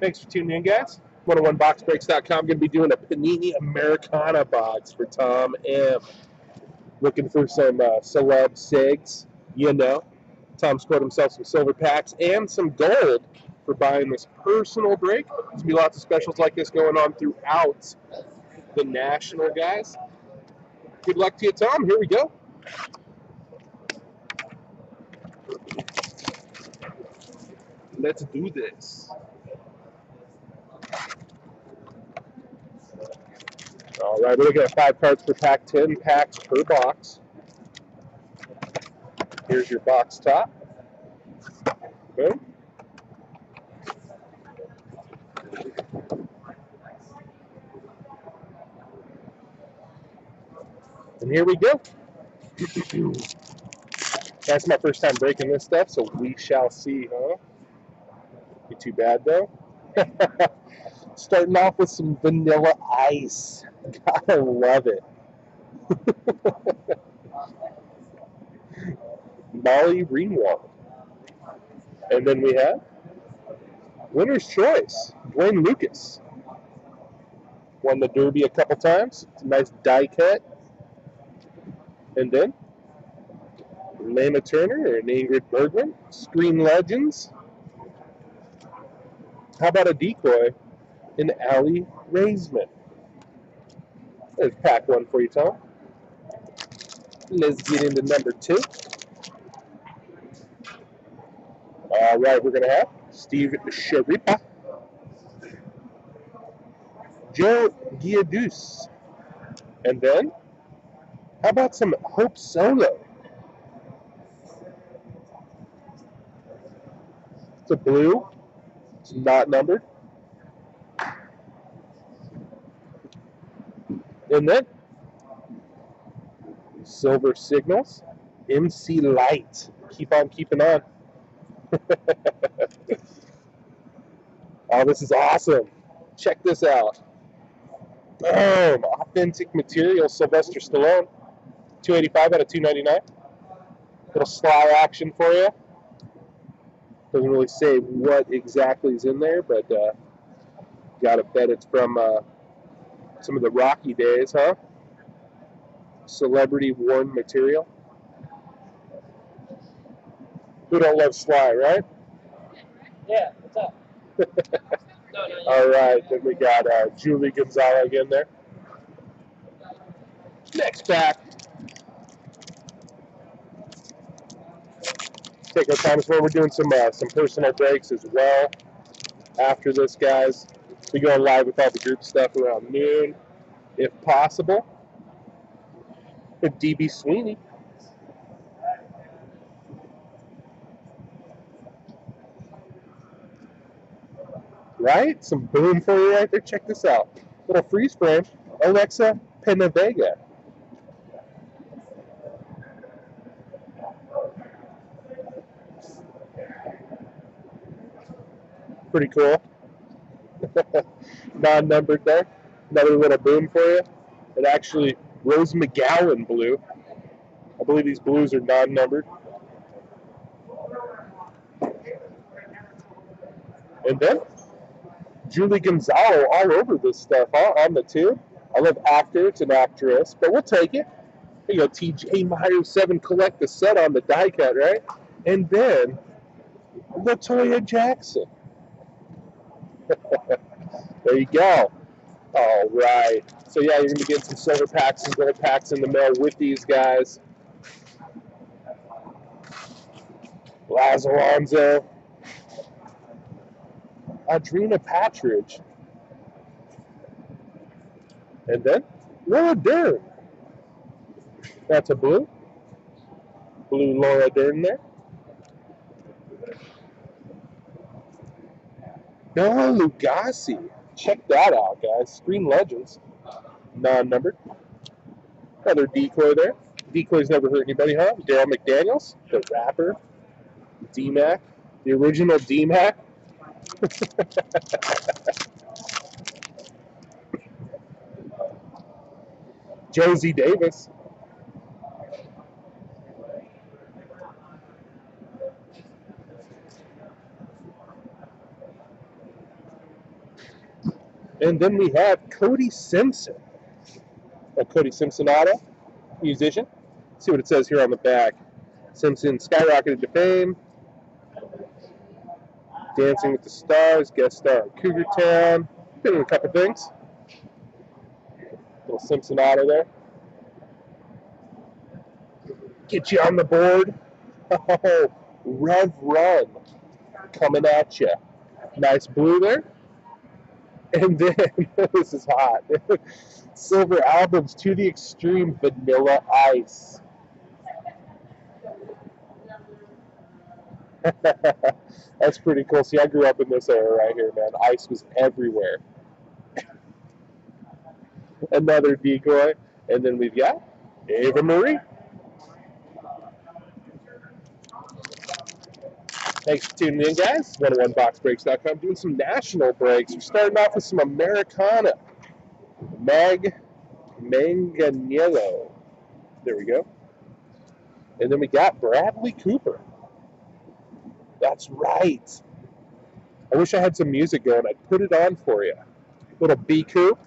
Thanks for tuning in, guys. 101boxbreaks.com. Going to be doing a Panini Americana box for Tom M. Looking for some uh, celeb sigs, you know. Tom scored himself some silver packs and some gold for buying this personal break. There's be lots of specials like this going on throughout the national, guys. Good luck to you, Tom. Here we go. Let's do this. All right, we're looking at five cards per pack, 10 packs per box. Here's your box top. Boom. And here we go. That's my first time breaking this stuff, so we shall see, huh? Be too bad though. Starting off with some vanilla ice. Gotta love it. Molly Ringwald. And then we have Winner's Choice, D. Wayne Lukas. Won the Derby a couple times. It's a nice die cut. And then Lana Turner and Ingrid Bergman, Screen Legends. How about a decoy in Aly Raisman? There's pack one for you, Tom. Let's get into number two. All right, we're going to have Steve Schirripa, Joe Giadus, and then how about some Hope Solo? It's a blue. It's not numbered. And then Silver Singles, MC Lyte. Keep on keeping on. oh, this is awesome. Check this out. Boom. Authentic material, Sylvester Stallone. 285 out of 299. Little sly action for you. Doesn't really say what exactly is in there, but uh, gotta bet it's from uh, some of the Rocky days, huh? Celebrity worn material. Who don't love Sly, right? Yeah, what's up? no, no. All right, then we got uh, Julie Gonzalo again there. Next pack. Take our time as well. We're doing some uh, some personal breaks as well. After this, guys, we go live with all the group stuff around noon, if possible. With DB Sweeney. Right? Some boom for you right there. Check this out. Little freeze frame. Alexa Penavega. Pretty cool. Non-numbered there. Another little boom for you. It actually Rose McGowan blue. I believe these blues are non-numbered. And then Julie Gonzalo all over this stuff huh, on the tube. I love actor, it's an actress, but we'll take it. There you go, TJ Myers 7 collect the set on the die cut, right? And then Latoya Jackson. there you go. All right. So yeah, you're gonna getting some silver packs and gold packs in the mail with these guys. Laz Alonso. Audrina Patridge. And then Laura Dern. That's a blue. Blue Laura Dern there. Noah Lugasi. Check that out, guys. Screen Legends. Non-numbered. Another decoy there. Decoys never hurt anybody, huh? Darryl McDaniels, the rapper. D-Mac. The original D-Mac. Josie Davis. And then we have Cody Simpson. A Cody Simpson auto, musician. see what it says here on the back. Simpson skyrocketed to fame. Dancing with the Stars, guest star on Cougar Town. Been in a couple things. Little Simpson auto there. Get you on the board. Oh, Rev Run coming at you. Nice blue there. And then, this is hot. Silver Albums to the Extreme Vanilla Ice. That's pretty cool. See, I grew up in this era right here, man. Ice was everywhere. Another decoy. And then we've got Ava Marie. Thanks for tuning in, guys. 101boxbreaks.com doing some national breaks. We're starting off with some Americana. Mag Manganiello. There we go. And then we got Bradley Cooper. That's right. I wish I had some music going. I'd put it on for you. Little B Coop.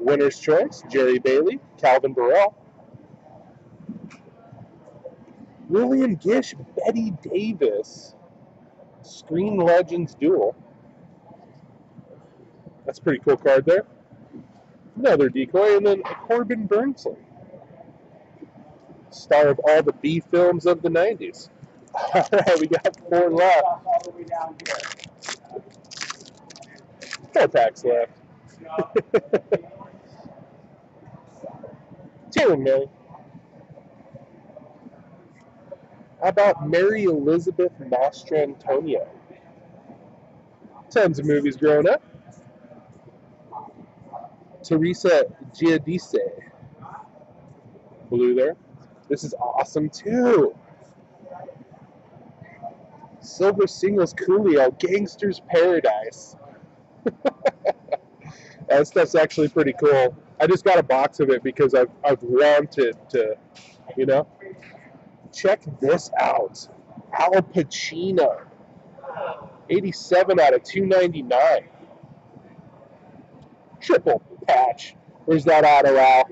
Winner's Choice, Jerry Bailey, Calvin Borel. Lillian Gish, Bette Davis, Screen Legends Duel. That's a pretty cool card there. Another decoy, and then Corbin Bernsen, star of all the B films of the 90s. All right, we got four left. Four packs left. Taylor Mary. How about Mary Elizabeth Mastrantonio? Tons of movies growing up. Teresa Giudice. Blue there. This is awesome too. Silver Singles Coolio, Gangster's Paradise. that stuff's actually pretty cool. I just got a box of it because I've, I've wanted to, you know. Check this out. Al Pacino. 87 out of 299. Triple patch. Where's that auto, Al?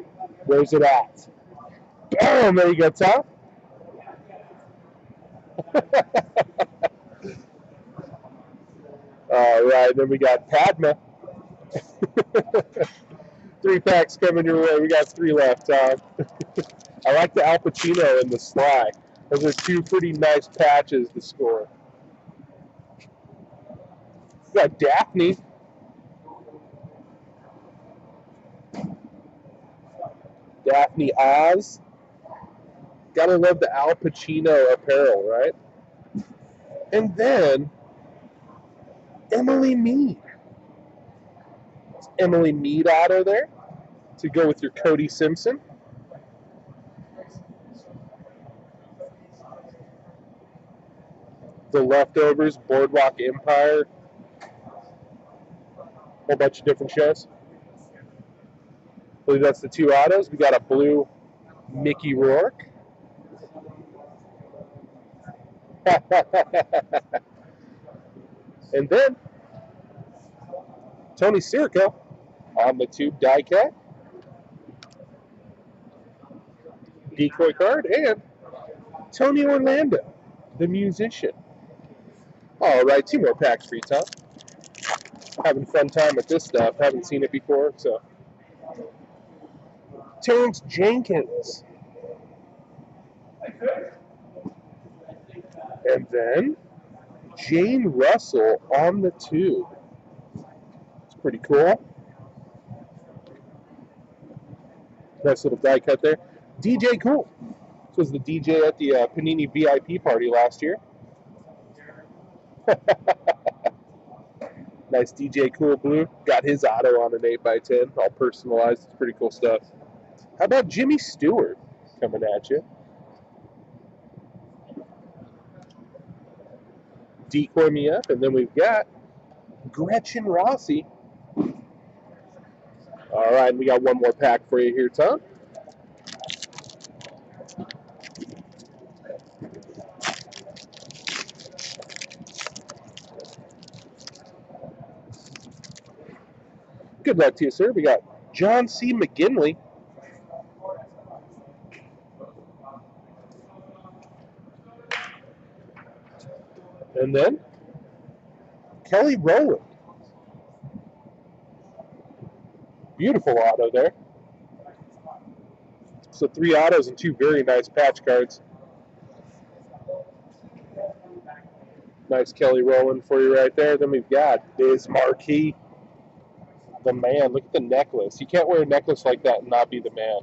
Where's it at? Bam! There you go, Tom. All right, then we got Padma. three packs coming your way. We got three left, Tom. I like the Al Pacino and the Sly. Those are two pretty nice patches to score. We got Daphne. Daphne Oz. Gotta love the Al Pacino apparel, right? And then Emily Meade. It's Emily Meade auto there to go with your Cody Simpson. The leftovers, Boardwalk Empire, whole bunch of different shows. I believe that's the two autos. We got a blue Mickey Rourke. and then Tony Sirico on the tube die cut. Decoy card and Tony Orlando, the musician. All right, two more packs for you, Tom. Having fun time with this stuff. Haven't seen it before, so. Terrence Jenkins. And then Jane Russell on the tube. It's pretty cool. Nice little die cut there. DJ Kool. This was the DJ at the uh, Panini VIP party last year. nice DJ Kool Blue. Got his auto on an 8x10, all personalized. It's pretty cool stuff. How about Jimmy Stewart coming at you? Decoy me up, and then we've got Gretchen Rossi. All right, we got one more pack for you here, Tom. Good luck to you, sir. We got John C. McGinley. And then Kelly Rowland. Beautiful auto there. So three autos and two very nice patch cards. Nice Kelly Rowland for you right there. Then we've got Biz Markie. The man. Look at the necklace. You can't wear a necklace like that and not be the man.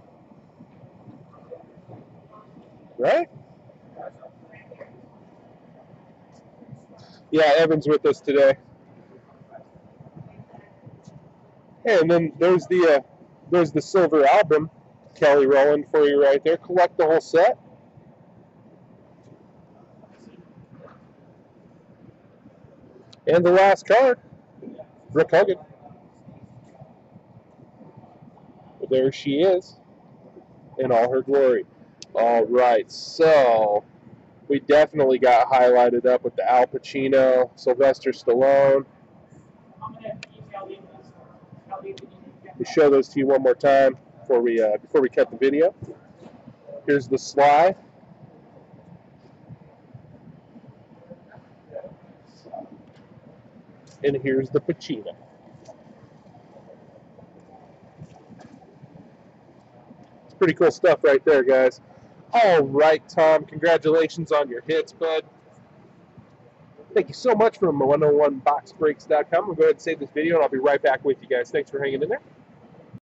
Right? Yeah, Evan's with us today. And then there's the uh, there's the silver album, Kelly Rowland for you right there. Collect the whole set. And the last card, Rick Hogan. Well, there she is in all her glory. All right, so we definitely got highlighted up with the Al Pacino, Sylvester Stallone. We show those to you one more time before we uh, before we cut the video. Here's the Sly. And here's the Pacino. Pretty cool stuff right there, guys. All right, Tom. Congratulations on your hits, bud. Thank you so much from 101boxbreaks.com. I'm going to go ahead and save this video, and I'll be right back with you guys. Thanks for hanging in there.